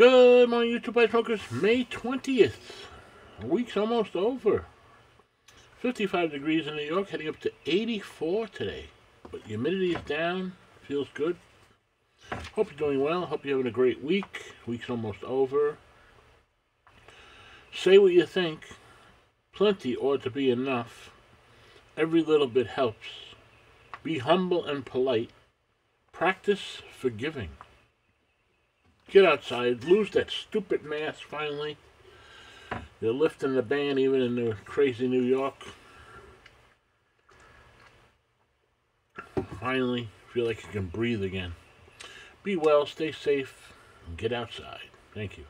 Good morning, YouTube Pipe Smokers. May 20th. The week's almost over. 55 degrees in New York, heading up to 84 today. But humidity is down. Feels good. Hope you're doing well. Hope you're having a great week. Week's almost over. Say what you think. Plenty ought to be enough. Every little bit helps. Be humble and polite. Practice forgiving. Get outside. Lose that stupid mask finally. They're lifting the ban even in the crazy New York. Finally, feel like you can breathe again. Be well, stay safe, and get outside. Thank you.